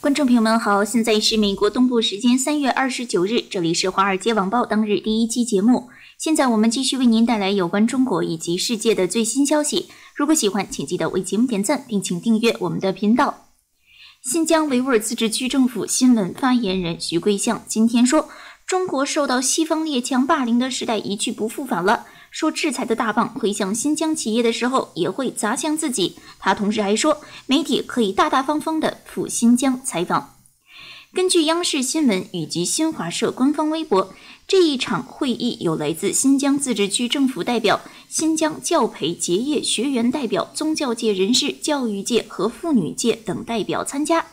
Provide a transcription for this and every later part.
观众朋友们好，现在是美国东部时间三月二十九日，这里是华尔街网报当日第一期节目。现在我们继续为您带来有关中国以及世界的最新消息。如果喜欢，请记得为节目点赞，并请订阅我们的频道。新疆维吾尔自治区政府新闻发言人徐桂相今天说：“中国受到西方列强霸凌的时代一去不复返了。”说制裁的大棒会向新疆企业的时候，也会砸向自己。他同时还说，媒体可以大大方方地赴新疆采访。根据央视新闻以及新华社官方微博，这一场会议有来自新疆自治区政府代表、新疆教培结业学员代表、宗教界人士、教育界和妇女界等代表参加。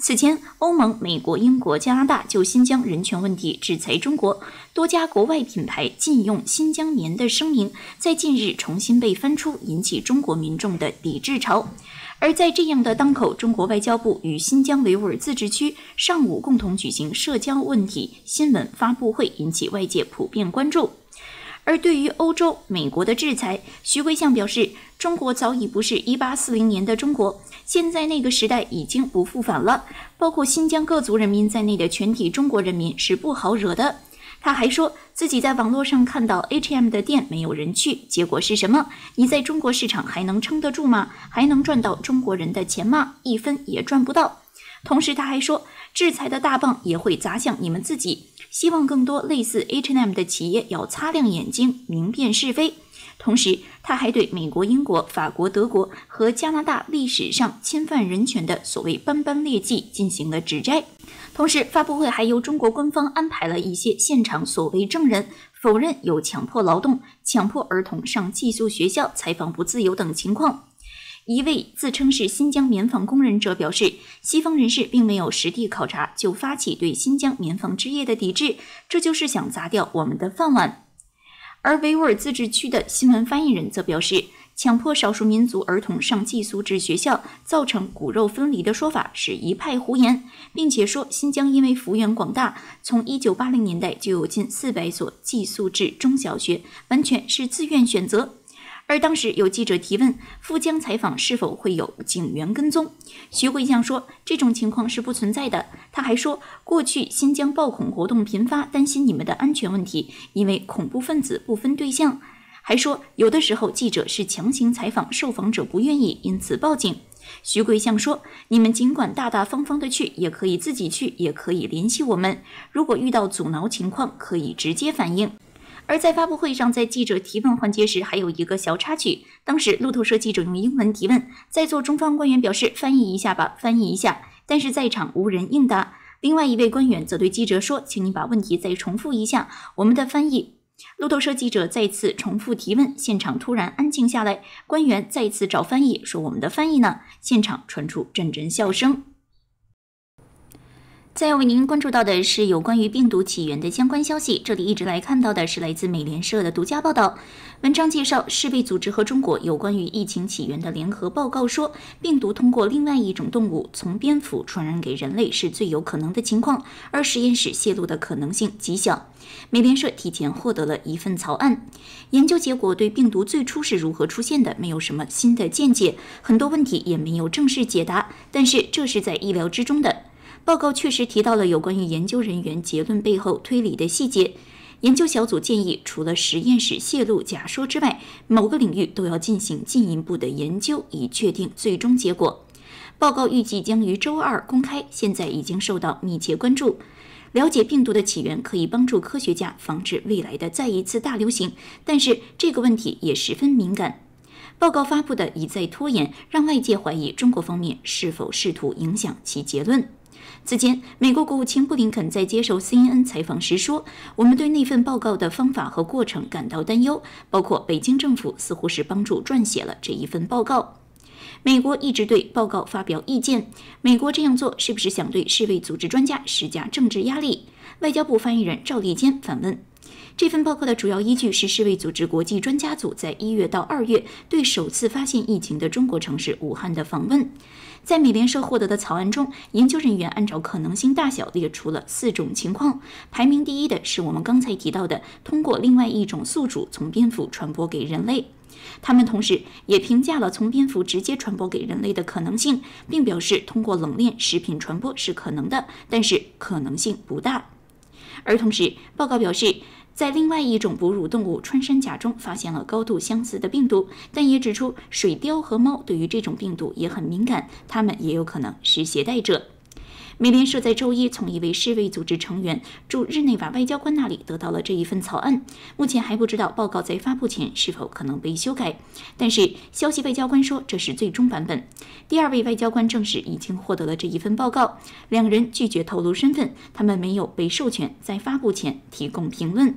此前，欧盟、美国、英国、加拿大就新疆人权问题制裁中国，多家国外品牌禁用新疆棉的声明，在近日重新被翻出，引起中国民众的抵制潮。而在这样的当口，中国外交部与新疆维吾尔自治区上午共同举行社交问题新闻发布会，引起外界普遍关注。而对于欧洲、美国的制裁，徐桂相表示，中国早已不是一八四零年的中国。现在那个时代已经不复返了，包括新疆各族人民在内的全体中国人民是不好惹的。他还说自己在网络上看到 H&M 的店没有人去，结果是什么？你在中国市场还能撑得住吗？还能赚到中国人的钱吗？一分也赚不到。同时他还说，制裁的大棒也会砸向你们自己，希望更多类似 H&M 的企业要擦亮眼睛，明辨是非。同时，他还对美国、英国、法国、德国和加拿大历史上侵犯人权的所谓斑斑劣迹进行了指摘。同时，发布会还由中国官方安排了一些现场所谓证人，否认有强迫劳动、强迫儿童上寄宿学校、采访不自由等情况。一位自称是新疆棉纺工人者表示，西方人士并没有实地考察就发起对新疆棉纺织业的抵制，这就是想砸掉我们的饭碗。而维吾尔自治区的新闻发言人则表示，强迫少数民族儿童上寄宿制学校，造成骨肉分离的说法是一派胡言，并且说新疆因为幅员广大，从1980年代就有近400所寄宿制中小学，完全是自愿选择。而当时有记者提问赴疆采访是否会有警员跟踪，徐桂相说这种情况是不存在的。他还说，过去新疆暴恐活动频发，担心你们的安全问题，因为恐怖分子不分对象。还说有的时候记者是强行采访，受访者不愿意，因此报警。徐桂相说，你们尽管大大方方的去，也可以自己去，也可以联系我们。如果遇到阻挠情况，可以直接反映。而在发布会上，在记者提问环节时，还有一个小插曲。当时路透社记者用英文提问，在座中方官员表示：“翻译一下吧，翻译一下。”但是在场无人应答。另外一位官员则对记者说：“请你把问题再重复一下，我们的翻译。”路透社记者再次重复提问，现场突然安静下来。官员再次找翻译说：“我们的翻译呢？”现场传出阵阵笑声。再要为您关注到的是有关于病毒起源的相关消息。这里一直来看到的是来自美联社的独家报道。文章介绍，世卫组织和中国有关于疫情起源的联合报告说，病毒通过另外一种动物从蝙蝠传染给人类是最有可能的情况，而实验室泄露的可能性极小。美联社提前获得了一份草案，研究结果对病毒最初是如何出现的没有什么新的见解，很多问题也没有正式解答，但是这是在意料之中的。报告确实提到了有关于研究人员结论背后推理的细节。研究小组建议，除了实验室泄露假说之外，某个领域都要进行进一步的研究，以确定最终结果。报告预计将于周二公开，现在已经受到密切关注。了解病毒的起源可以帮助科学家防止未来的再一次大流行，但是这个问题也十分敏感。报告发布的一再拖延，让外界怀疑中国方面是否试图影响其结论。此前，美国国务卿布林肯在接受 CNN 采访时说：“我们对那份报告的方法和过程感到担忧，包括北京政府似乎是帮助撰写了这一份报告。美国一直对报告发表意见，美国这样做是不是想对世卫组织专家施加政治压力？”外交部发言人赵立坚反问：“这份报告的主要依据是世卫组织国际专家组在一月到二月对首次发现疫情的中国城市武汉的访问。”在美联社获得的草案中，研究人员按照可能性大小列出了四种情况，排名第一的是我们刚才提到的通过另外一种宿主从蝙蝠传播给人类。他们同时也评价了从蝙蝠直接传播给人类的可能性，并表示通过冷链食品传播是可能的，但是可能性不大。而同时，报告表示，在另外一种哺乳动物穿山甲中发现了高度相似的病毒，但也指出水貂和猫对于这种病毒也很敏感，它们也有可能是携带者。美联社在周一从一位世卫组织成员驻日内瓦外交官那里得到了这一份草案。目前还不知道报告在发布前是否可能被修改，但是消息外交官说这是最终版本。第二位外交官证实已经获得了这一份报告，两人拒绝透露身份，他们没有被授权在发布前提供评论。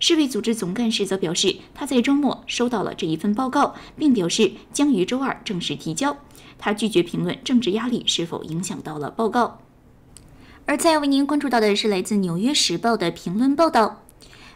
世卫组织总干事则表示，他在周末收到了这一份报告，并表示将于周二正式提交。他拒绝评论政治压力是否影响到了报告。而再为您关注到的是来自《纽约时报》的评论报道。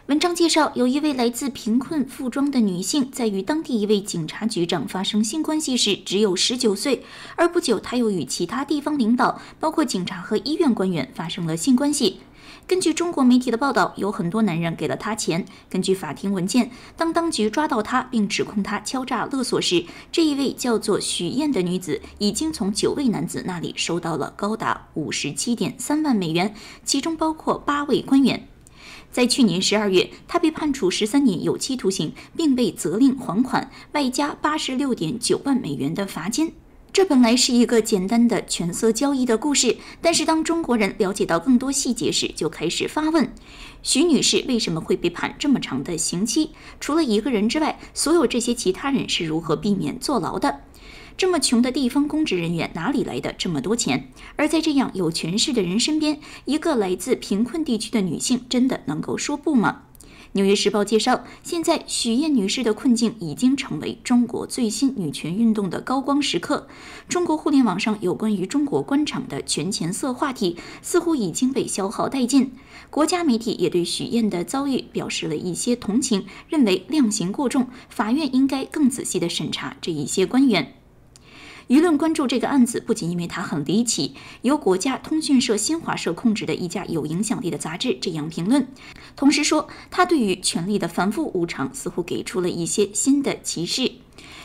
文章介绍，有一位来自贫困富庄的女性，在与当地一位警察局长发生性关系时只有十九岁，而不久她又与其他地方领导，包括警察和医院官员发生了性关系。根据中国媒体的报道，有很多男人给了她钱。根据法庭文件，当当局抓到她并指控她敲诈勒索时，这一位叫做许燕的女子已经从九位男子那里收到了高达五十七点三万美元，其中包括八位官员。在去年十二月，她被判处十三年有期徒刑，并被责令还款，外加八十六点九万美元的罚金。这本来是一个简单的权色交易的故事，但是当中国人了解到更多细节时，就开始发问：徐女士为什么会被判这么长的刑期？除了一个人之外，所有这些其他人是如何避免坐牢的？这么穷的地方公职人员哪里来的这么多钱？而在这样有权势的人身边，一个来自贫困地区的女性真的能够说不吗？《纽约时报》介绍，现在许燕女士的困境已经成为中国最新女权运动的高光时刻。中国互联网上有关于中国官场的权钱色话题似乎已经被消耗殆尽。国家媒体也对许燕的遭遇表示了一些同情，认为量刑过重，法院应该更仔细地审查这一些官员。舆论关注这个案子，不仅因为它很离奇。由国家通讯社新华社控制的一家有影响力的杂志这样评论，同时说，他对于权力的反复无常似乎给出了一些新的启示。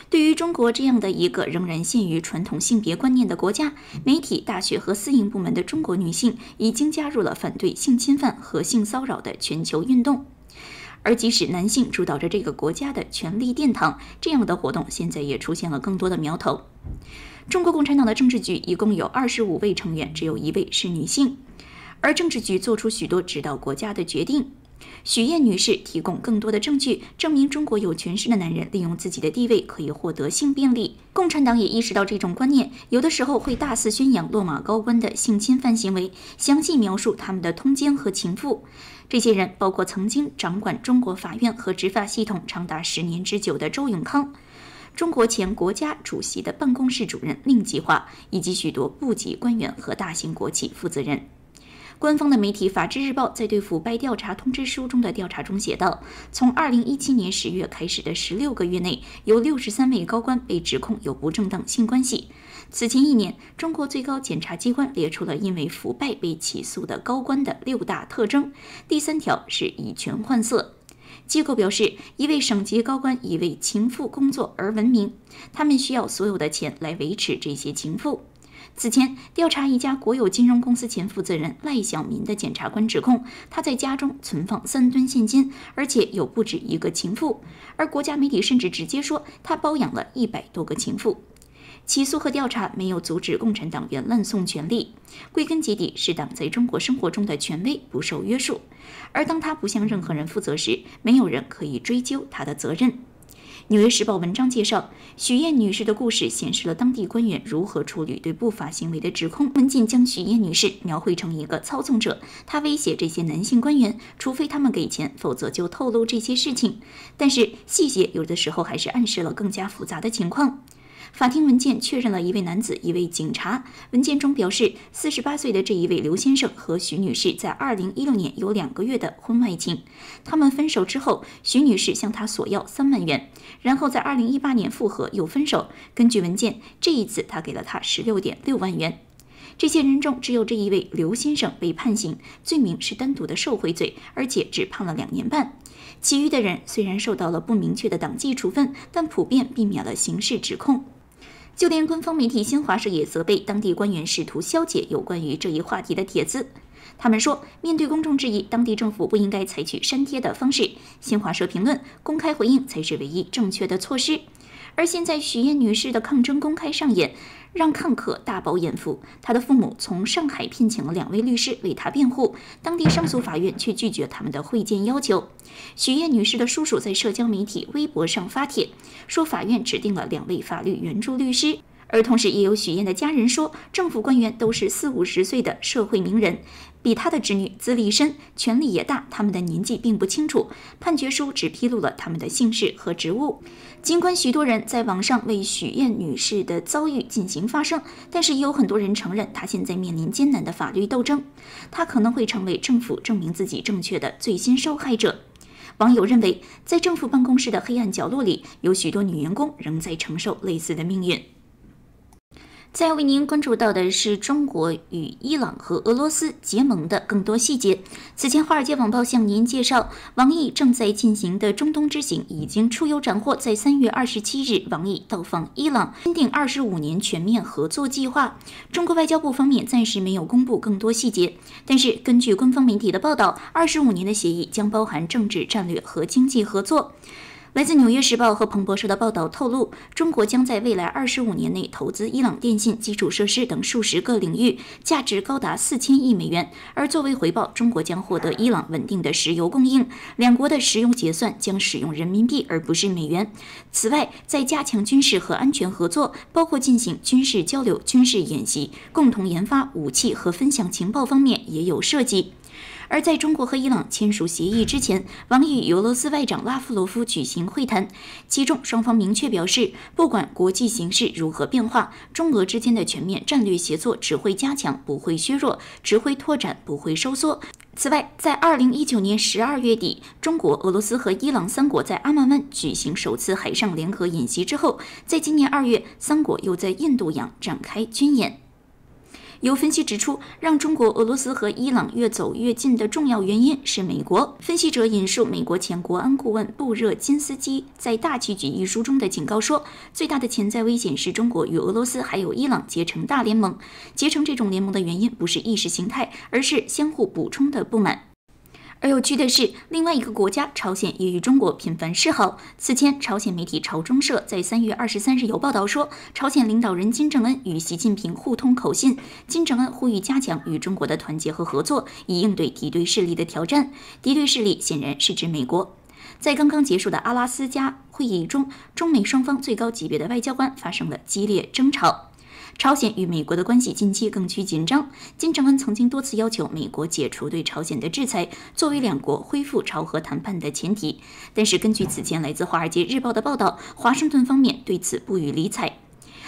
对于中国这样的一个仍然限于传统性别观念的国家，媒体、大学和私营部门的中国女性已经加入了反对性侵犯和性骚扰的全球运动。而即使男性主导着这个国家的权力殿堂，这样的活动现在也出现了更多的苗头。中国共产党的政治局一共有二十五位成员，只有一位是女性，而政治局做出许多指导国家的决定。许燕女士提供更多的证据，证明中国有权势的男人利用自己的地位可以获得性便利。共产党也意识到这种观念，有的时候会大肆宣扬落马高官的性侵犯行为，详细描述他们的通奸和情妇。这些人包括曾经掌管中国法院和执法系统长达十年之久的周永康，中国前国家主席的办公室主任令计划，以及许多部级官员和大型国企负责人。官方的媒体《法制日报》在对腐败调查通知书中的调查中写道：从2017年10月开始的16个月内，有63位高官被指控有不正当性关系。此前一年，中国最高检察机关列出了因为腐败被起诉的高官的六大特征。第三条是以权换色。机构表示，一位省级高官以为情妇工作而闻名，他们需要所有的钱来维持这些情妇。此前，调查一家国有金融公司前负责人赖小民的检察官指控，他在家中存放三吨现金，而且有不止一个情妇。而国家媒体甚至直接说，他包养了一百多个情妇。起诉和调查没有阻止共产党员滥送权力，归根结底是党在中国生活中的权威不受约束，而当他不向任何人负责时，没有人可以追究他的责任。《纽约时报》文章介绍，许艳女士的故事显示了当地官员如何处理对不法行为的指控。文静将许燕女士描绘成一个操纵者，她威胁这些男性官员，除非他们给钱，否则就透露这些事情。但是细节有的时候还是暗示了更加复杂的情况。法庭文件确认了一位男子，一位警察。文件中表示，四十八岁的这一位刘先生和徐女士在二零一六年有两个月的婚外情。他们分手之后，徐女士向他索要三万元，然后在二零一八年复合又分手。根据文件，这一次他给了他十六点六万元。这些人中，只有这一位刘先生被判刑，罪名是单独的受贿罪，而且只判了两年半。其余的人虽然受到了不明确的党纪处分，但普遍避免了刑事指控。就连官方媒体新华社也责备当地官员试图消解有关于这一话题的帖子。他们说，面对公众质疑，当地政府不应该采取删帖的方式。新华社评论：公开回应才是唯一正确的措施。而现在，许燕女士的抗争公开上演，让看客大饱眼福。他的父母从上海聘请了两位律师为他辩护，当地上诉法院却拒绝他们的会见要求。许燕女士的叔叔在社交媒体微博上发帖，说法院指定了两位法律援助律师。而同时，也有许燕的家人说，政府官员都是四五十岁的社会名人，比他的侄女资历深，权力也大，他们的年纪并不清楚。判决书只披露了他们的姓氏和职务。尽管许多人在网上为许燕女士的遭遇进行发声，但是也有很多人承认，她现在面临艰难的法律斗争，她可能会成为政府证明自己正确的最新受害者。网友认为，在政府办公室的黑暗角落里，有许多女员工仍在承受类似的命运。再为您关注到的是中国与伊朗和俄罗斯结盟的更多细节。此前，《华尔街网报》向您介绍，王毅正在进行的中东之行已经出游斩获。在三月二十七日，王毅到访伊朗，签订二十五年全面合作计划。中国外交部方面暂时没有公布更多细节，但是根据官方媒体的报道，二十五年的协议将包含政治、战略和经济合作。来自《纽约时报》和彭博社的报道透露，中国将在未来二十五年内投资伊朗电信、基础设施等数十个领域，价值高达四千亿美元。而作为回报，中国将获得伊朗稳定的石油供应。两国的石油结算将使用人民币而不是美元。此外，在加强军事和安全合作，包括进行军事交流、军事演习、共同研发武器和分享情报方面也有涉及。而在中国和伊朗签署协议之前，王毅与俄罗斯外长拉夫罗夫举行会谈，其中双方明确表示，不管国际形势如何变化，中俄之间的全面战略协作只会加强，不会削弱；只会拓展，不会收缩。此外，在二零一九年十二月底，中国、俄罗斯和伊朗三国在阿曼湾举行首次海上联合演习之后，在今年二月，三国又在印度洋展开军演。有分析指出，让中国、俄罗斯和伊朗越走越近的重要原因是美国。分析者引述美国前国安顾问布热津斯基在《大棋局》一书中的警告说：“最大的潜在危险是中国与俄罗斯还有伊朗结成大联盟。结成这种联盟的原因不是意识形态，而是相互补充的不满。”而有趣的是，另外一个国家朝鲜也与中国频繁示好。此前，朝鲜媒体朝中社在三月二十三日有报道说，朝鲜领导人金正恩与习近平互通口信，金正恩呼吁加强与中国的团结和合作，以应对敌对势力的挑战。敌对势力显然是指美国。在刚刚结束的阿拉斯加会议中，中美双方最高级别的外交官发生了激烈争吵。朝鲜与美国的关系近期更趋紧张。金正恩曾经多次要求美国解除对朝鲜的制裁，作为两国恢复朝核谈判的前提。但是，根据此前来自《华尔街日报》的报道，华盛顿方面对此不予理睬。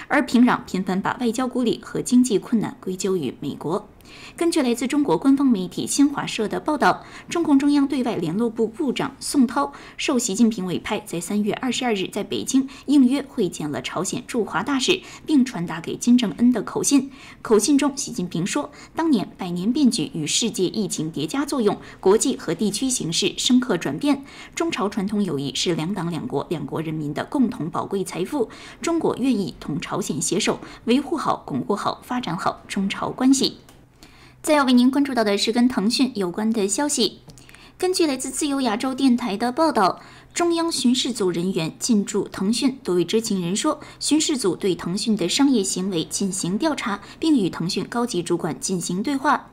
而平壤频繁把外交孤立和经济困难归咎于美国。根据来自中国官方媒体新华社的报道，中共中央对外联络部部长宋涛受习近平委派，在三月二十二日在北京应约会见了朝鲜驻华大使，并传达给金正恩的口信。口信中，习近平说：“当年百年变局与世界疫情叠加作用，国际和地区形势深刻转变。中朝传统友谊是两党两国两国人民的共同宝贵财富。中国愿意同朝鲜携手，维护好、巩固好、发展好中朝关系。”再要为您关注到的是跟腾讯有关的消息。根据来自自由亚洲电台的报道，中央巡视组人员进驻腾讯。多位知情人说，巡视组对腾讯的商业行为进行调查，并与腾讯高级主管进行对话。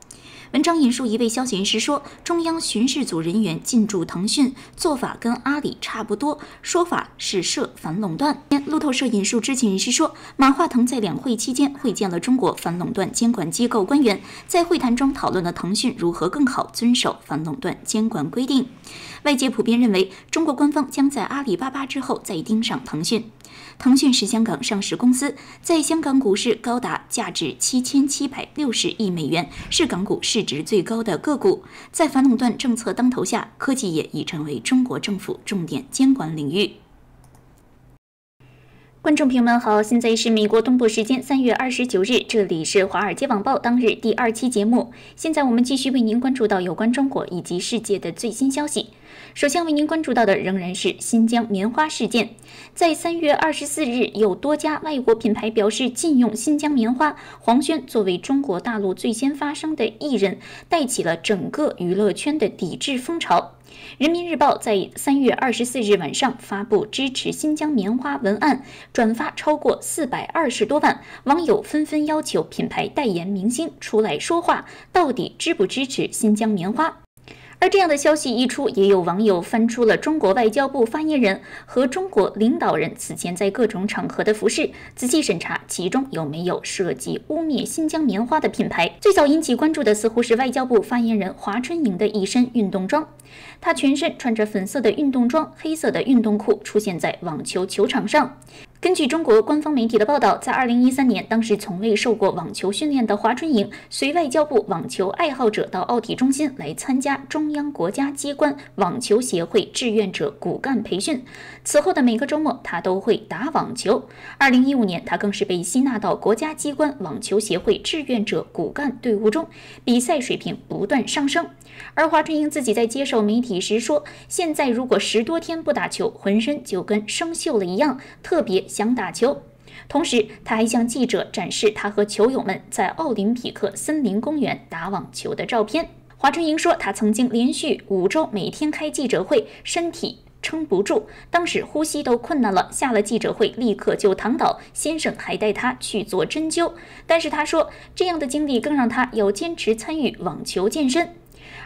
文章引述一位消息人士说，中央巡视组人员进驻腾讯做法跟阿里差不多，说法是涉反垄断。路透社引述知情人士说，马化腾在两会期间会见了中国反垄断监管机构官员，在会谈中讨论了腾讯如何更好遵守反垄断监管规定。外界普遍认为，中国官方将在阿里巴巴之后再盯上腾讯。腾讯是香港上市公司，在香港股市高达价值七千七百六十亿美元，是港股市值最高的个股。在反垄断政策当头下，科技业已成为中国政府重点监管领域。观众朋友们好，现在是美国东部时间三月二十九日，这里是华尔街网报当日第二期节目。现在我们继续为您关注到有关中国以及世界的最新消息。首先为您关注到的仍然是新疆棉花事件。在三月二十四日，有多家外国品牌表示禁用新疆棉花。黄轩作为中国大陆最先发声的艺人，带起了整个娱乐圈的抵制风潮。人民日报在三月二十四日晚上发布支持新疆棉花文案，转发超过四百二十多万，网友纷纷要求品牌代言明星出来说话，到底支不支持新疆棉花？而这样的消息一出，也有网友翻出了中国外交部发言人和中国领导人此前在各种场合的服饰，仔细审查其中有没有涉及污蔑新疆棉花的品牌。最早引起关注的似乎是外交部发言人华春莹的一身运动装，她全身穿着粉色的运动装，黑色的运动裤，出现在网球球场上。根据中国官方媒体的报道，在2013年，当时从未受过网球训练的华春莹，随外交部网球爱好者到奥体中心来参加中央国家机关网球协会志愿者骨干培训。此后的每个周末，他都会打网球。2015年，他更是被吸纳到国家机关网球协会志愿者骨干队伍中，比赛水平不断上升。而华春莹自己在接受媒体时说：“现在如果十多天不打球，浑身就跟生锈了一样，特别想打球。”同时，他还向记者展示他和球友们在奥林匹克森林公园打网球的照片。华春莹说：“他曾经连续五周每天开记者会，身体撑不住，当时呼吸都困难了，下了记者会立刻就躺倒。先生还带他去做针灸，但是他说这样的经历更让他要坚持参与网球健身。”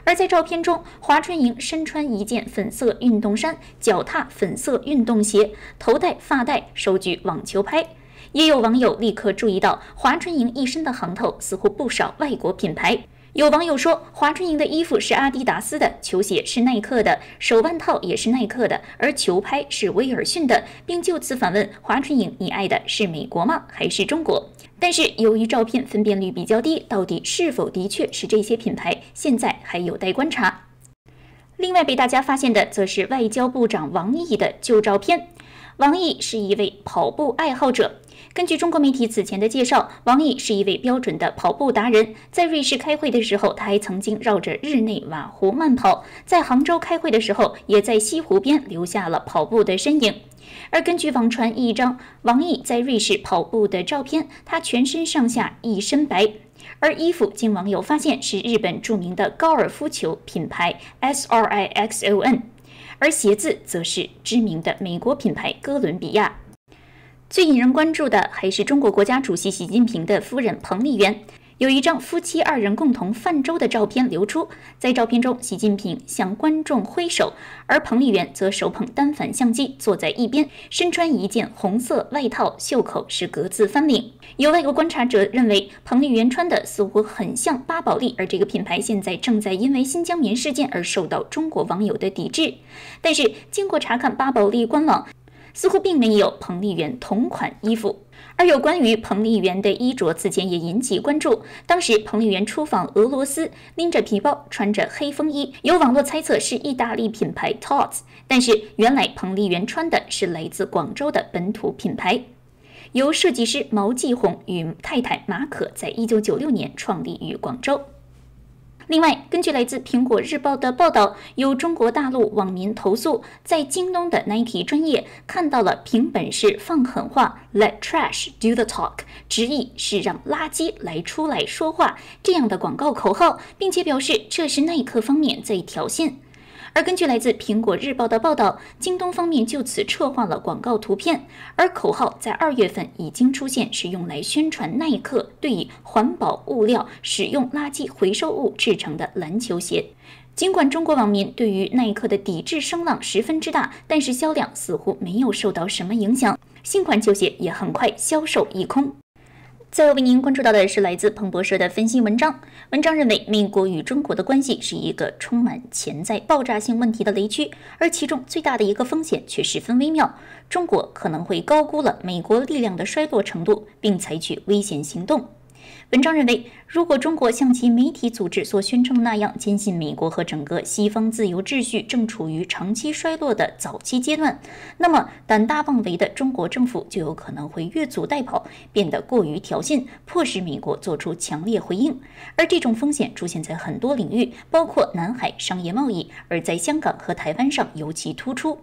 而在照片中，华春莹身穿一件粉色运动衫，脚踏粉色运动鞋，头戴发带，手举网球拍。也有网友立刻注意到，华春莹一身的行头似乎不少外国品牌。有网友说，华春莹的衣服是阿迪达斯的，球鞋是耐克的，手腕套也是耐克的，而球拍是威尔逊的，并就此反问华春莹：“你爱的是美国吗？还是中国？”但是由于照片分辨率比较低，到底是否的确是这些品牌，现在还有待观察。另外被大家发现的，则是外交部长王毅的旧照片。王毅是一位跑步爱好者。根据中国媒体此前的介绍，王毅是一位标准的跑步达人。在瑞士开会的时候，他还曾经绕着日内瓦湖慢跑；在杭州开会的时候，也在西湖边留下了跑步的身影。而根据网传一张王毅在瑞士跑步的照片，他全身上下一身白，而衣服经网友发现是日本著名的高尔夫球品牌 SRIXON，而鞋子则是知名的美国品牌哥伦比亚。最引人关注的还是中国国家主席习近平的夫人彭丽媛，有一张夫妻二人共同泛舟的照片流出。在照片中，习近平向观众挥手，而彭丽媛则手捧单反相机坐在一边，身穿一件红色外套，袖口是格子翻领。有外国观察者认为，彭丽媛穿的似乎很像巴宝莉，而这个品牌现在正在因为新疆棉事件而受到中国网友的抵制。但是，经过查看巴宝莉官网。似乎并没有彭丽媛同款衣服，而有关于彭丽媛的衣着，此前也引起关注。当时彭丽媛出访俄罗斯，拎着皮包，穿着黑风衣，有网络猜测是意大利品牌 Tots，但是原来彭丽媛穿的是来自广州的本土品牌，由设计师毛继红与太太马可在一九九六年创立于广州。另外，根据来自《苹果日报》的报道，有中国大陆网民投诉，在京东的 Nike 专业看到了凭本事放狠话，Let trash do the talk，直译是让垃圾来出来说话这样的广告口号，并且表示这是耐克方面在挑衅。而根据来自《苹果日报》的报道，京东方面就此策划了广告图片，而口号在二月份已经出现，是用来宣传耐克对以环保物料、使用垃圾回收物制成的篮球鞋。尽管中国网民对于耐克的抵制声浪十分之大，但是销量似乎没有受到什么影响，新款球鞋也很快销售一空。最后为您关注到的是来自彭博社的分析文章。文章认为，美国与中国的关系是一个充满潜在爆炸性问题的雷区，而其中最大的一个风险却十分微妙：中国可能会高估了美国力量的衰落程度，并采取危险行动。文章认为，如果中国像其媒体组织所宣称那样坚信美国和整个西方自由秩序正处于长期衰落的早期阶段，那么胆大妄为的中国政府就有可能会越俎代庖，变得过于挑衅，迫使美国做出强烈回应。而这种风险出现在很多领域，包括南海商业贸易，而在香港和台湾上尤其突出。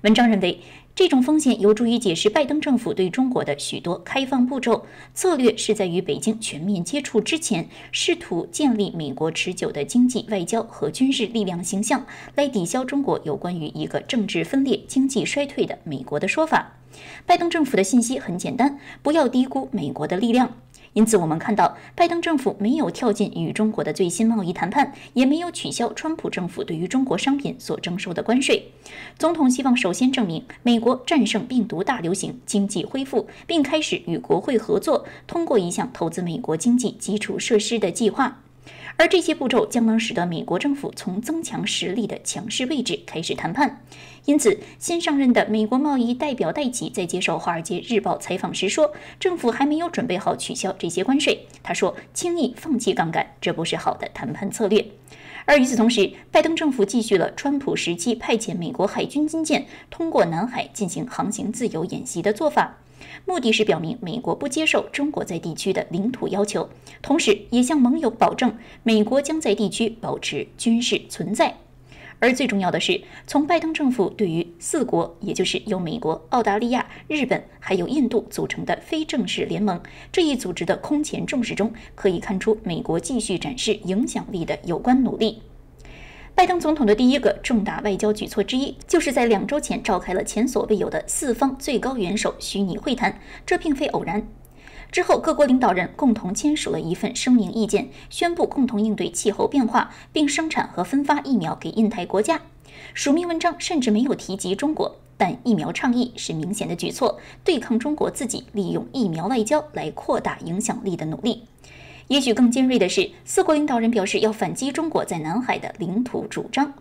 文章认为。这种风险有助于解释拜登政府对中国的许多开放步骤策略，是在与北京全面接触之前，试图建立美国持久的经济、外交和军事力量形象，来抵消中国有关于一个政治分裂、经济衰退的美国的说法。拜登政府的信息很简单：不要低估美国的力量。因此，我们看到拜登政府没有跳进与中国的最新贸易谈判，也没有取消川普政府对于中国商品所征收的关税。总统希望首先证明美国战胜病毒大流行、经济恢复，并开始与国会合作，通过一项投资美国经济基础设施的计划。而这些步骤将能使得美国政府从增强实力的强势位置开始谈判。因此，新上任的美国贸易代表戴奇在接受《华尔街日报》采访时说：“政府还没有准备好取消这些关税。”他说：“轻易放弃杠杆，这不是好的谈判策略。”而与此同时，拜登政府继续了川普时期派遣美国海军军舰通过南海进行航行自由演习的做法。目的是表明美国不接受中国在地区的领土要求，同时也向盟友保证美国将在地区保持军事存在。而最重要的是，从拜登政府对于四国，也就是由美国、澳大利亚、日本还有印度组成的非正式联盟这一组织的空前重视中，可以看出美国继续展示影响力的有关努力。拜登总统的第一个重大外交举措之一，就是在两周前召开了前所未有的四方最高元首虚拟会谈。这并非偶然。之后，各国领导人共同签署了一份声明意见，宣布共同应对气候变化，并生产和分发疫苗给印太国家。署名文章甚至没有提及中国，但疫苗倡议是明显的举措，对抗中国自己利用疫苗外交来扩大影响力的努力。也许更尖锐的是，四国领导人表示要反击中国在南海的领土主张。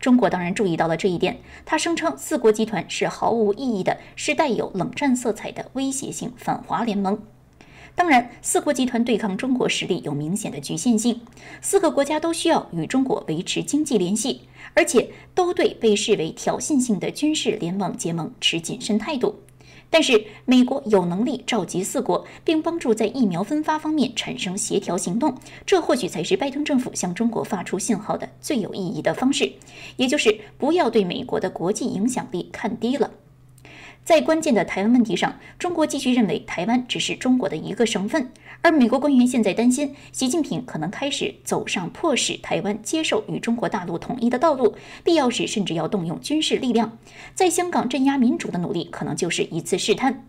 中国当然注意到了这一点，他声称四国集团是毫无意义的，是带有冷战色彩的威胁性反华联盟。当然，四国集团对抗中国实力有明显的局限性，四个国家都需要与中国维持经济联系，而且都对被视为挑衅性的军事联盟结盟持谨慎态度。但是，美国有能力召集四国，并帮助在疫苗分发方面产生协调行动，这或许才是拜登政府向中国发出信号的最有意义的方式，也就是不要对美国的国际影响力看低了。在关键的台湾问题上，中国继续认为台湾只是中国的一个省份，而美国官员现在担心，习近平可能开始走上迫使台湾接受与中国大陆统一的道路，必要时甚至要动用军事力量。在香港镇压民主的努力，可能就是一次试探。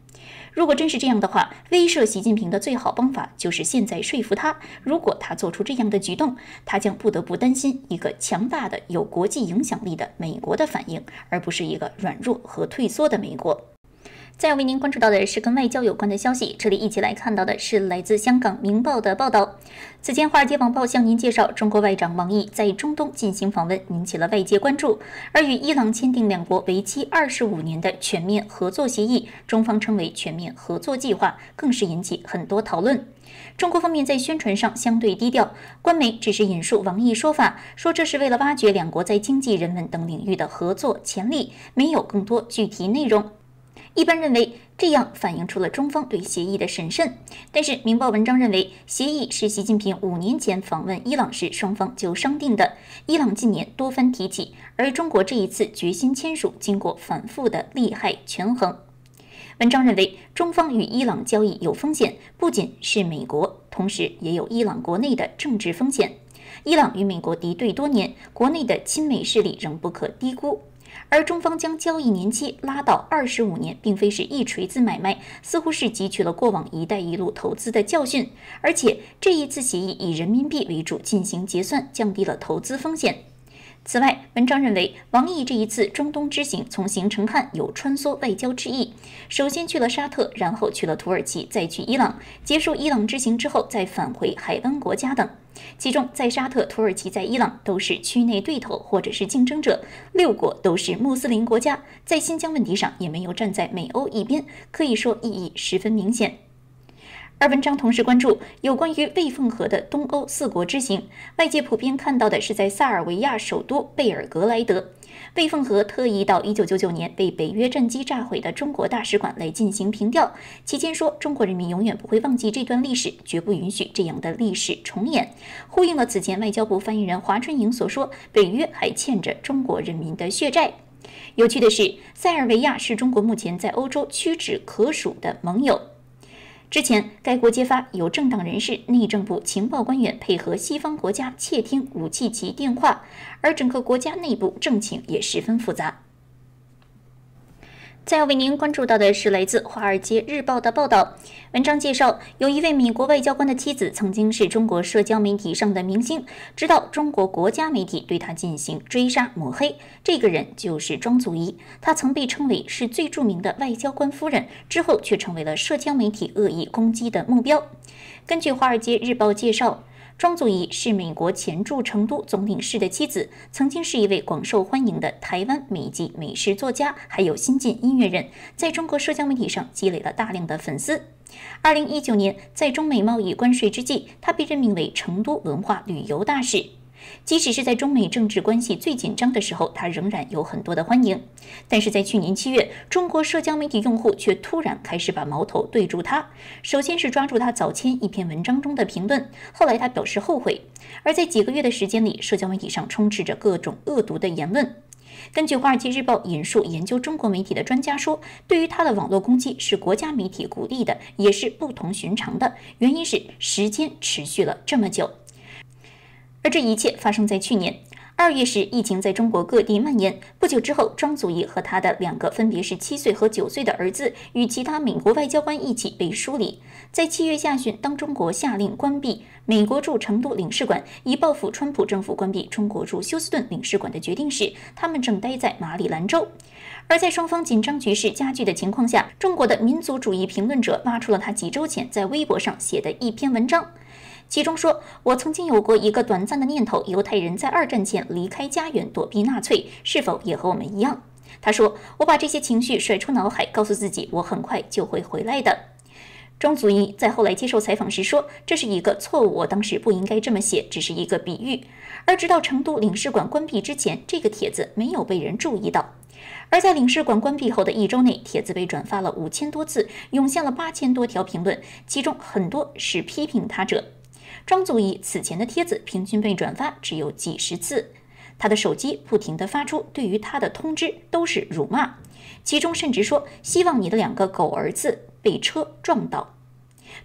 如果真是这样的话，威慑习近平的最好方法就是现在说服他。如果他做出这样的举动，他将不得不担心一个强大的、有国际影响力的美国的反应，而不是一个软弱和退缩的美国。再为您关注到的是跟外交有关的消息，这里一起来看到的是来自香港《明报》的报道。此前，《华尔街网报》向您介绍，中国外长王毅在中东进行访问，引起了外界关注。而与伊朗签订两国为期二十五年的全面合作协议，中方称为全面合作计划，更是引起很多讨论。中国方面在宣传上相对低调，官媒只是引述王毅说法，说这是为了挖掘两国在经济、人文等领域的合作潜力，没有更多具体内容。一般认为，这样反映出了中方对协议的审慎。但是，《明报》文章认为，协议是习近平五年前访问伊朗时双方就商定的。伊朗近年多番提起，而中国这一次决心签署，经过反复的利害权衡。文章认为，中方与伊朗交易有风险，不仅是美国，同时也有伊朗国内的政治风险。伊朗与美国敌对多年，国内的亲美势力仍不可低估。而中方将交易年期拉到二十五年，并非是一锤子买卖，似乎是汲取了过往“一带一路”投资的教训。而且这一次协议以人民币为主进行结算，降低了投资风险。此外，文章认为，王毅这一次中东之行，从行程看有穿梭外交之意。首先去了沙特，然后去了土耳其，再去伊朗，结束伊朗之行之后，再返回海湾国家等。其中，在沙特、土耳其、在伊朗都是区内对头或者是竞争者，六国都是穆斯林国家，在新疆问题上也没有站在美欧一边，可以说意义十分明显。而文章同时关注有关于魏凤和的东欧四国之行，外界普遍看到的是在塞尔维亚首都贝尔格莱德，魏凤和特意到1999年被北约战机炸毁的中国大使馆来进行凭吊，期间说中国人民永远不会忘记这段历史，绝不允许这样的历史重演，呼应了此前外交部发言人华春莹所说，北约还欠着中国人民的血债。有趣的是，塞尔维亚是中国目前在欧洲屈指可数的盟友。之前，该国揭发有政党人士、内政部情报官员配合西方国家窃听武器及电话，而整个国家内部政情也十分复杂。再要为您关注到的是来自《华尔街日报》的报道。文章介绍，有一位美国外交官的妻子曾经是中国社交媒体上的明星，直到中国国家媒体对他进行追杀抹黑。这个人就是庄祖仪，她曾被称为是最著名的外交官夫人，之后却成为了社交媒体恶意攻击的目标。根据《华尔街日报》介绍。庄祖仪是美国前驻成都总领事的妻子，曾经是一位广受欢迎的台湾美籍美食作家，还有新晋音乐人，在中国社交媒体上积累了大量的粉丝。二零一九年，在中美贸易关税之际，他被任命为成都文化旅游大使。即使是在中美政治关系最紧张的时候，他仍然有很多的欢迎。但是在去年七月，中国社交媒体用户却突然开始把矛头对住他。首先是抓住他早前一篇文章中的评论，后来他表示后悔。而在几个月的时间里，社交媒体上充斥着各种恶毒的言论。根据《华尔街日报》引述研究中国媒体的专家说，对于他的网络攻击是国家媒体鼓励的，也是不同寻常的。原因是时间持续了这么久。而这一切发生在去年二月时，疫情在中国各地蔓延。不久之后，张祖义和他的两个分别是七岁和九岁的儿子，与其他美国外交官一起被疏离。在七月下旬，当中国下令关闭美国驻成都领事馆，以报复川普政府关闭中国驻休斯顿领事馆的决定时，他们正待在马里兰州。而在双方紧张局势加剧的情况下，中国的民族主义评论者挖出了他几周前在微博上写的一篇文章。其中说，我曾经有过一个短暂的念头：犹太人在二战前离开家园躲避纳粹，是否也和我们一样？他说，我把这些情绪甩出脑海，告诉自己，我很快就会回来的。庄祖仪在后来接受采访时说，这是一个错误，我当时不应该这么写，只是一个比喻。而直到成都领事馆关闭之前，这个帖子没有被人注意到。而在领事馆关闭后的一周内，帖子被转发了五千多次，涌现了八千多条评论，其中很多是批评他者。庄祖仪此前的帖子平均被转发只有几十次，他的手机不停地发出对于他的通知，都是辱骂，其中甚至说希望你的两个狗儿子被车撞到。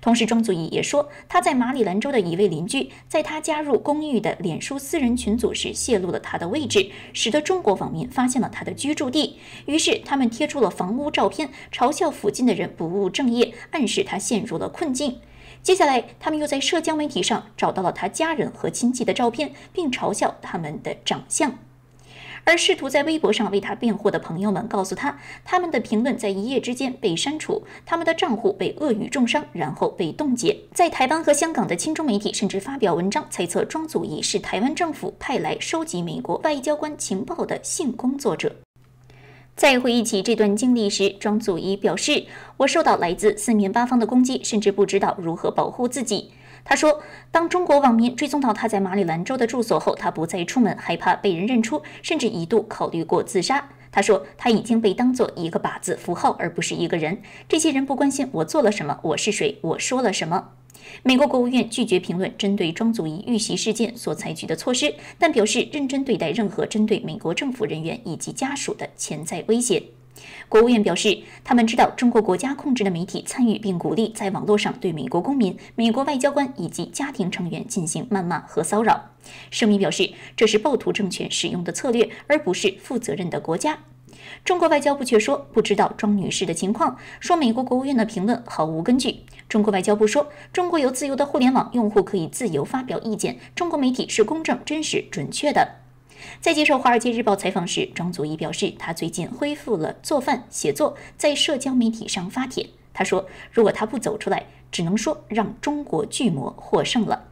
同时，庄祖仪也说他在马里兰州的一位邻居在他加入公寓的脸书私人群组时泄露了他的位置，使得中国网民发现了他的居住地，于是他们贴出了房屋照片，嘲笑附近的人不务正业，暗示他陷入了困境。接下来，他们又在社交媒体上找到了他家人和亲戚的照片，并嘲笑他们的长相。而试图在微博上为他辩护的朋友们告诉他，他们的评论在一夜之间被删除，他们的账户被恶语重伤，然后被冻结。在台湾和香港的亲中媒体甚至发表文章，猜测庄祖仪是台湾政府派来收集美国外交官情报的性工作者。在回忆起这段经历时，庄祖仪表示：“我受到来自四面八方的攻击，甚至不知道如何保护自己。”他说：“当中国网民追踪到他在马里兰州的住所后，他不再出门，害怕被人认出，甚至一度考虑过自杀。”他说：“他已经被当做一个靶子符号，而不是一个人。这些人不关心我做了什么，我是谁，我说了什么。”美国国务院拒绝评论针对庄祖仪遇袭事件所采取的措施，但表示认真对待任何针对美国政府人员以及家属的潜在威胁。国务院表示，他们知道中国国家控制的媒体参与并鼓励在网络上对美国公民、美国外交官以及家庭成员进行谩骂和骚扰。声明表示，这是暴徒政权使用的策略，而不是负责任的国家。中国外交部却说不知道庄女士的情况，说美国国务院的评论毫无根据。中国外交部说，中国有自由的互联网，用户可以自由发表意见，中国媒体是公正、真实、准确的。在接受《华尔街日报》采访时，庄祖义表示，他最近恢复了做饭、写作，在社交媒体上发帖。他说，如果他不走出来，只能说让中国巨魔获胜了。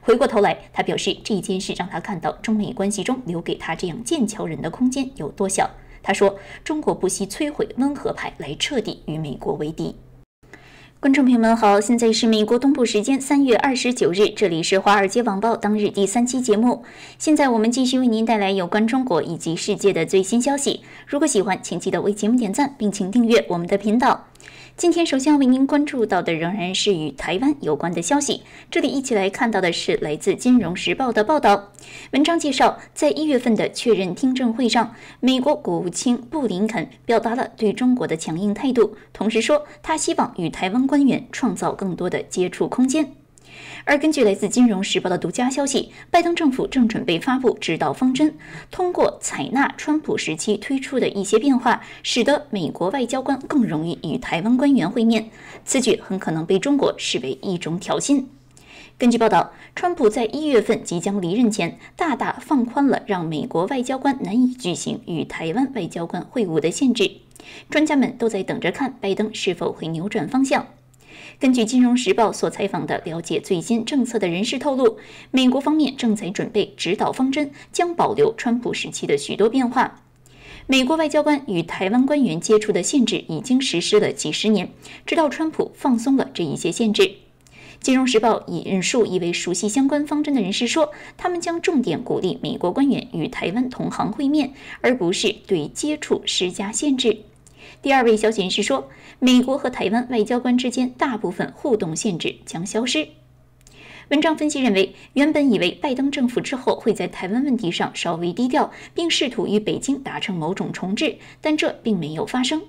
回过头来，他表示这一件事让他看到中美关系中留给他这样剑桥人的空间有多小。他说：“中国不惜摧毁温和派来彻底与美国为敌。”观众朋友们好，现在是美国东部时间三月二十九日，这里是华尔街网报当日第三期节目。现在我们继续为您带来有关中国以及世界的最新消息。如果喜欢，请记得为节目点赞，并请订阅我们的频道。今天首先要为您关注到的仍然是与台湾有关的消息。这里一起来看到的是来自《金融时报》的报道。文章介绍，在一月份的确认听证会上，美国国务卿布林肯表达了对中国的强硬态度，同时说他希望与台湾官员创造更多的接触空间。而根据来自《金融时报》的独家消息，拜登政府正准备发布指导方针，通过采纳川普时期推出的一些变化，使得美国外交官更容易与台湾官员会面。此举很可能被中国视为一种挑衅。根据报道，川普在一月份即将离任前，大大放宽了让美国外交官难以举行与台湾外交官会晤的限制。专家们都在等着看拜登是否会扭转方向。根据《金融时报》所采访的了解最新政策的人士透露，美国方面正在准备指导方针，将保留川普时期的许多变化。美国外交官与台湾官员接触的限制已经实施了几十年，直到川普放松了这一些限制。《金融时报》引述一位熟悉相关方针的人士说：“他们将重点鼓励美国官员与台湾同行会面，而不是对接触施加限制。”第二位消息人士说，美国和台湾外交官之间大部分互动限制将消失。文章分析认为，原本以为拜登政府之后会在台湾问题上稍微低调，并试图与北京达成某种重置，但这并没有发生。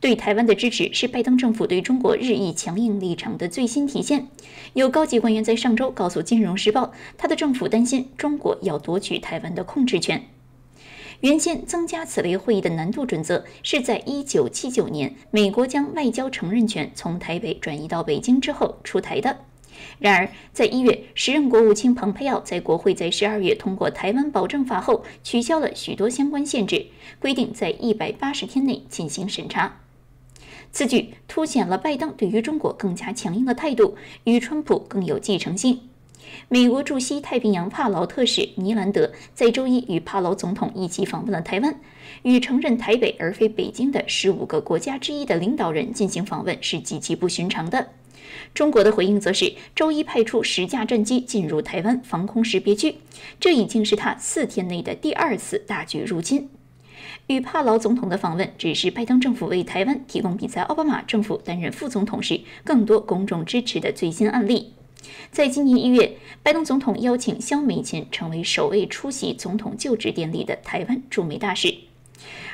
对台湾的支持是拜登政府对中国日益强硬立场的最新体现。有高级官员在上周告诉《金融时报》，他的政府担心中国要夺取台湾的控制权。原先增加此类会议的难度准则是在1979年美国将外交承认权从台北转移到北京之后出台的。然而，在一月，时任国务卿蓬佩奥在国会在12月通过《台湾保证法》后，取消了许多相关限制，规定在180天内进行审查。此举凸显了拜登对于中国更加强硬的态度，与川普更有继承性。美国驻西太平洋帕劳特使尼兰德在周一与帕劳总统一起访问了台湾，与承认台北而非北京的十五个国家之一的领导人进行访问是极其不寻常的。中国的回应则是周一派出十架战机进入台湾防空识别区，这已经是他四天内的第二次大举入侵。与帕劳总统的访问只是拜登政府为台湾提供比在奥巴马政府担任副总统时更多公众支持的最新案例。在今年一月，拜登总统邀请肖美琴成为首位出席总统就职典礼的台湾驻美大使，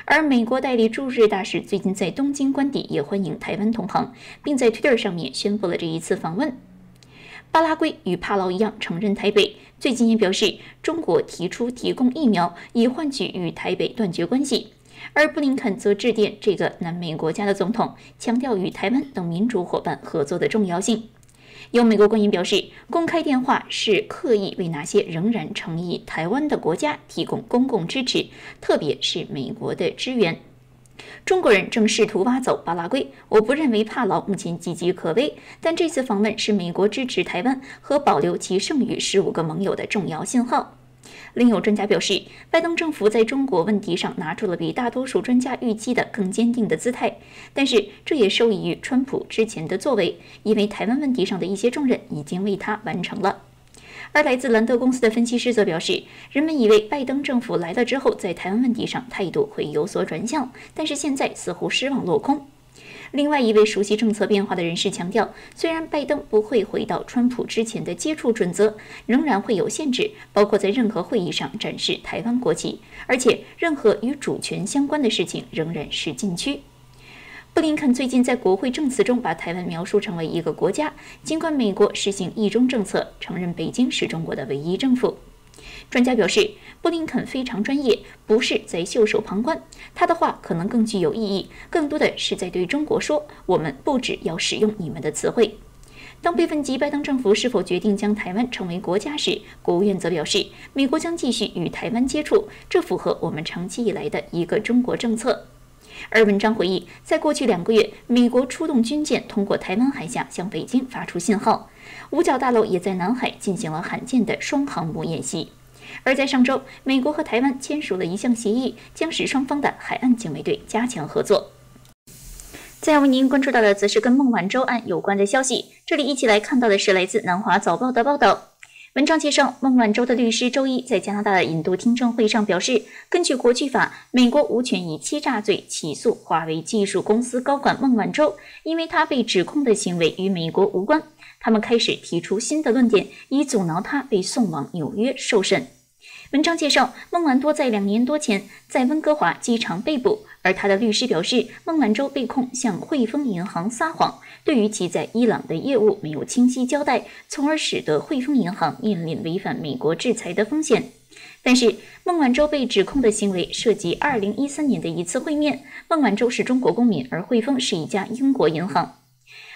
而美国代理驻日大使最近在东京官邸也欢迎台湾同行，并在 Twitter 上面宣布了这一次访问。巴拉圭与帕劳一样承认台北，最近也表示中国提出提供疫苗以换取与台北断绝关系，而布林肯则致电这个南美国家的总统，强调与台湾等民主伙伴合作的重要性。有美国官员表示，公开电话是刻意为那些仍然诚意台湾的国家提供公共支持，特别是美国的支援。中国人正试图挖走巴拉圭，我不认为帕劳目前岌岌可危，但这次访问是美国支持台湾和保留其剩余十五个盟友的重要信号。另有专家表示，拜登政府在中国问题上拿出了比大多数专家预期的更坚定的姿态，但是这也受益于川普之前的作为，因为台湾问题上的一些重任已经为他完成了。而来自兰德公司的分析师则表示，人们以为拜登政府来了之后，在台湾问题上态度会有所转向，但是现在似乎失望落空。另外一位熟悉政策变化的人士强调，虽然拜登不会回到川普之前的接触准则，仍然会有限制，包括在任何会议上展示台湾国旗，而且任何与主权相关的事情仍然是禁区。布林肯最近在国会证词中把台湾描述成为一个国家，尽管美国实行一中政策，承认北京是中国的唯一政府。专家表示，布林肯非常专业，不是在袖手旁观。他的话可能更具有意义，更多的是在对中国说：“我们不只要使用你们的词汇。”当被问及拜登政府是否决定将台湾称为国家时，国务院则表示，美国将继续与台湾接触，这符合我们长期以来的一个中国政策。而文章回忆，在过去两个月，美国出动军舰通过台湾海峡向北京发出信号，五角大楼也在南海进行了罕见的双航母演习。而在上周，美国和台湾签署了一项协议，将使双方的海岸警卫队加强合作。再为您关注到的，则是跟孟晚舟案有关的消息。这里一起来看到的是来自南华早报的报道。文章介绍，孟晚舟的律师周一在加拿大的引渡听证会上表示，根据国际法，美国无权以欺诈罪起诉华为技术公司高管孟晚舟，因为他被指控的行为与美国无关。他们开始提出新的论点，以阻挠他被送往纽约受审。文章介绍，孟晚多在两年多前在温哥华机场被捕，而他的律师表示，孟晚舟被控向汇丰银行撒谎，对于其在伊朗的业务没有清晰交代，从而使得汇丰银行面临违反美国制裁的风险。但是，孟晚舟被指控的行为涉及2013年的一次会面，孟晚舟是中国公民，而汇丰是一家英国银行。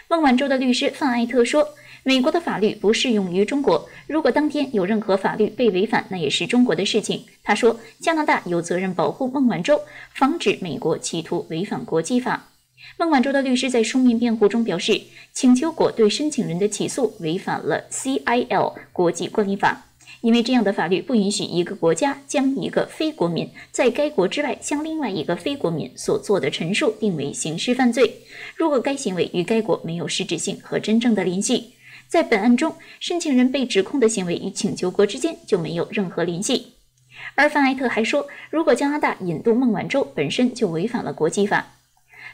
孟晚舟的律师范艾特说。美国的法律不适用于中国。如果当天有任何法律被违反，那也是中国的事情。他说，加拿大有责任保护孟晚舟，防止美国企图违反国际法。孟晚舟的律师在书面辩护中表示，请求国对申请人的起诉违反了 CIL 国际惯例法，因为这样的法律不允许一个国家将一个非国民在该国之外向另外一个非国民所做的陈述定为刑事犯罪，如果该行为与该国没有实质性和真正的联系。在本案中，申请人被指控的行为与请求国之间就没有任何联系。而范艾特还说，如果加拿大引渡孟晚舟，本身就违反了国际法。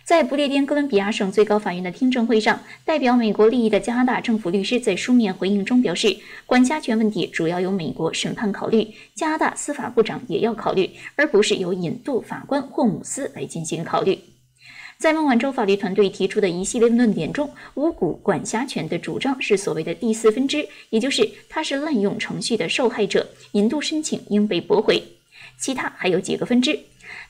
在不列颠哥伦比亚省最高法院的听证会上，代表美国利益的加拿大政府律师在书面回应中表示，管辖权问题主要由美国审判考虑，加拿大司法部长也要考虑，而不是由引渡法官霍姆斯来进行考虑。在孟晚舟法律团队提出的一系列论点中，无股管辖权的主张是所谓的第四分支，也就是他是滥用程序的受害者，引渡申请应被驳回。其他还有几个分支，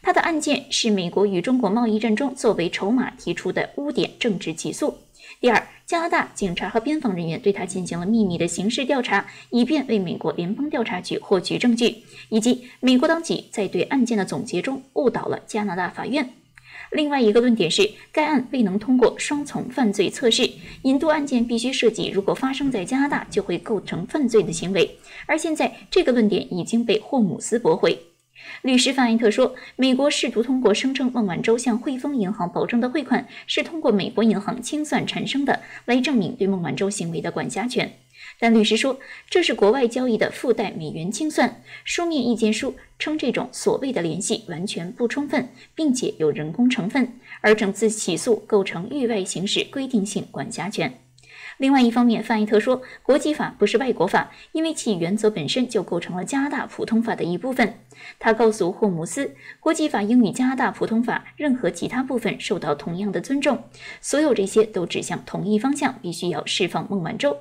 他的案件是美国与中国贸易战中作为筹码提出的污点政治起诉。第二，加拿大警察和边防人员对他进行了秘密的刑事调查，以便为美国联邦调查局获取证据，以及美国当局在对案件的总结中误导了加拿大法院。另外一个论点是，该案未能通过双重犯罪测试，引渡案件必须涉及如果发生在加拿大就会构成犯罪的行为。而现在这个论点已经被霍姆斯驳回。律师范艾特说，美国试图通过声称孟晚舟向汇丰银行保证的汇款是通过美国银行清算产生的，来证明对孟晚舟行为的管辖权。但律师说，这是国外交易的附带美元清算。书面意见书称，这种所谓的联系完全不充分，并且有人工成分，而整次起诉构成域外行使规定性管辖权。另外一方面，范伊特说，国际法不是外国法，因为其原则本身就构成了加拿大普通法的一部分。他告诉霍姆斯，国际法应与加拿大普通法任何其他部分受到同样的尊重。所有这些都指向同一方向，必须要释放孟晚舟。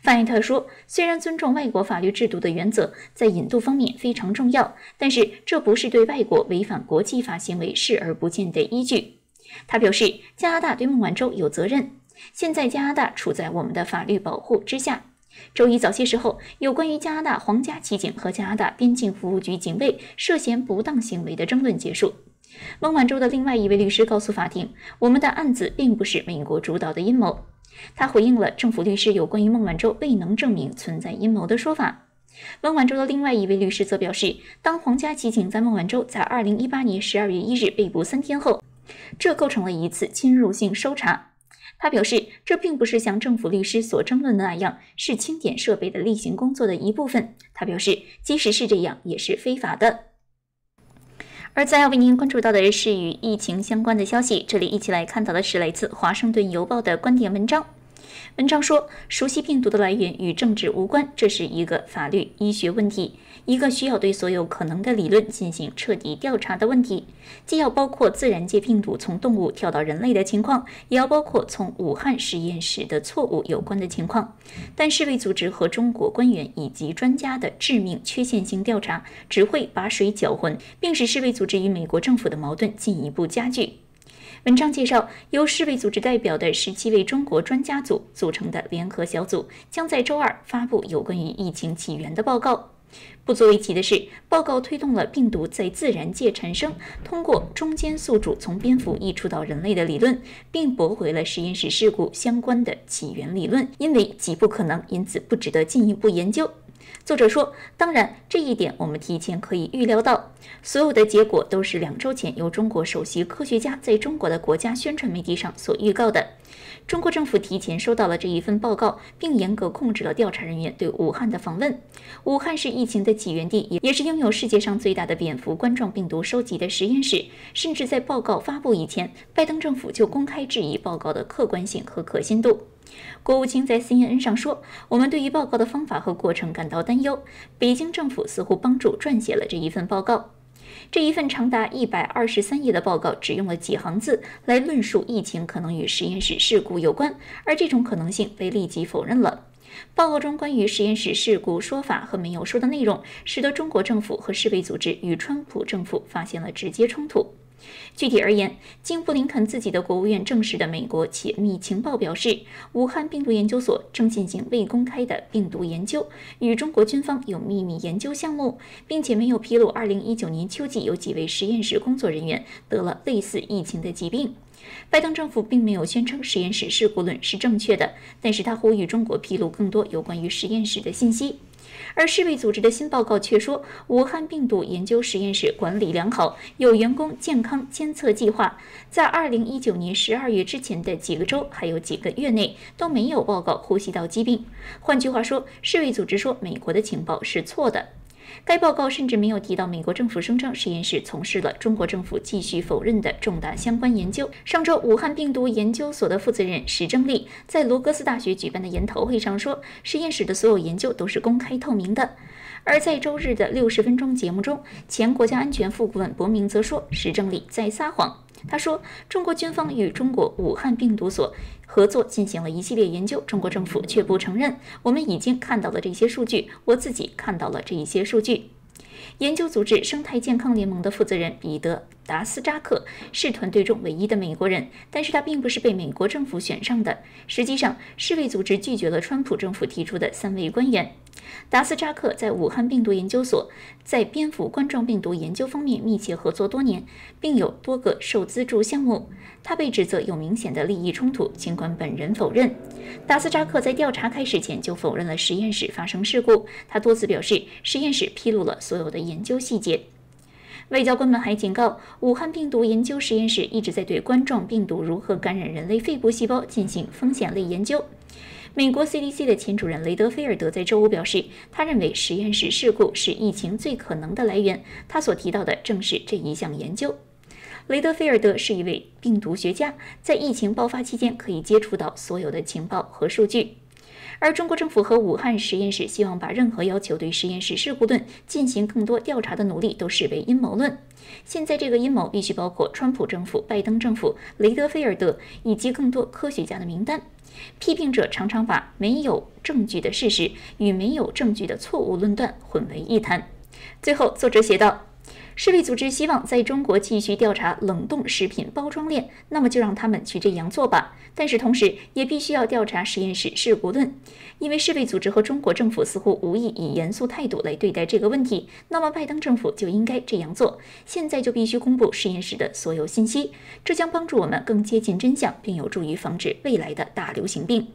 范伊特说：“虽然尊重外国法律制度的原则在引渡方面非常重要，但是这不是对外国违反国际法行为视而不见的依据。”他表示：“加拿大对孟晚舟有责任。现在加拿大处在我们的法律保护之下。”周一早些时候，有关于加拿大皇家骑警和加拿大边境服务局警卫涉嫌不当行为的争论结束。孟晚舟的另外一位律师告诉法庭：“我们的案子并不是美国主导的阴谋。”他回应了政府律师有关于孟晚舟未能证明存在阴谋的说法。孟晚舟的另外一位律师则表示，当皇家骑警在孟晚舟在2018年12月1日被捕三天后，这构成了一次侵入性搜查。他表示，这并不是像政府律师所争论的那样是清点设备的例行工作的一部分。他表示，即使是这样，也是非法的。而再要为您关注到的是与疫情相关的消息，这里一起来看到的是来自《华盛顿邮报》的观点文章。文章说，熟悉病毒的来源与政治无关，这是一个法律医学问题，一个需要对所有可能的理论进行彻底调查的问题，既要包括自然界病毒从动物跳到人类的情况，也要包括从武汉实验室的错误有关的情况。但世卫组织和中国官员以及专家的致命缺陷性调查只会把水搅浑，并使世卫组织与美国政府的矛盾进一步加剧。文章介绍，由世卫组织代表的十七位中国专家组组成的联合小组将在周二发布有关于疫情起源的报告。不足为奇的是，报告推动了病毒在自然界产生，通过中间宿主从蝙蝠溢出到人类的理论，并驳回了实验室事故相关的起源理论，因为极不可能，因此不值得进一步研究。作者说：“当然，这一点我们提前可以预料到。所有的结果都是两周前由中国首席科学家在中国的国家宣传媒体上所预告的。中国政府提前收到了这一份报告，并严格控制了调查人员对武汉的访问。武汉是疫情的起源地，也是拥有世界上最大的蝙蝠冠状病毒收集的实验室。甚至在报告发布以前，拜登政府就公开质疑报告的客观性和可信度。”国务卿在 CNN 上说：“我们对于报告的方法和过程感到担忧。北京政府似乎帮助撰写了这一份报告。这一份长达一百二十三页的报告只用了几行字来论述疫情可能与实验室事故有关，而这种可能性被立即否认了。报告中关于实验室事故说法和没有说的内容，使得中国政府和世卫组织与川普政府发现了直接冲突。”具体而言，经布林肯自己的国务院证实的美国解密情报表示，武汉病毒研究所正进行未公开的病毒研究，与中国军方有秘密研究项目，并且没有披露2019年秋季有几位实验室工作人员得了类似疫情的疾病。拜登政府并没有宣称实验室事故论是正确的，但是他呼吁中国披露更多有关于实验室的信息。而世卫组织的新报告却说，武汉病毒研究实验室管理良好，有员工健康监测计划，在2019年12月之前的几个周还有几个月内都没有报告呼吸道疾病。换句话说，世卫组织说美国的情报是错的。该报告甚至没有提到美国政府声称实验室从事了中国政府继续否认的重大相关研究。上周，武汉病毒研究所的负责人史正利在罗格斯大学举办的研讨会上说，实验室的所有研究都是公开透明的。而在周日的六十分钟节目中，前国家安全副顾问伯明则说，史正利在撒谎。他说，中国军方与中国武汉病毒所合作进行了一系列研究，中国政府却不承认。我们已经看到了这些数据，我自己看到了这一些数据。研究组织生态健康联盟的负责人彼得·达斯扎克是团队中唯一的美国人，但是他并不是被美国政府选上的。实际上，世卫组织拒绝了川普政府提出的三位官员。达斯扎克在武汉病毒研究所在蝙蝠冠状病毒研究方面密切合作多年，并有多个受资助项目。他被指责有明显的利益冲突，尽管本人否认。达斯扎克在调查开始前就否认了实验室发生事故。他多次表示，实验室披露了所有的研究细节。外交官们还警告，武汉病毒研究实验室一直在对冠状病毒如何感染人类肺部细胞进行风险类研究。美国 CDC 的前主任雷德菲尔德在周五表示，他认为实验室事故是疫情最可能的来源。他所提到的正是这一项研究。雷德菲尔德是一位病毒学家，在疫情爆发期间可以接触到所有的情报和数据。而中国政府和武汉实验室希望把任何要求对实验室事故论进行更多调查的努力都视为阴谋论。现在这个阴谋必须包括川普政府、拜登政府、雷德菲尔德以及更多科学家的名单。批评者常常把没有证据的事实与没有证据的错误论断混为一谈。最后，作者写道。世卫组织希望在中国继续调查冷冻食品包装链，那么就让他们去这样做吧。但是同时也必须要调查实验室事故论，因为世卫组织和中国政府似乎无意以严肃态度来对待这个问题。那么拜登政府就应该这样做，现在就必须公布实验室的所有信息，这将帮助我们更接近真相，并有助于防止未来的大流行病。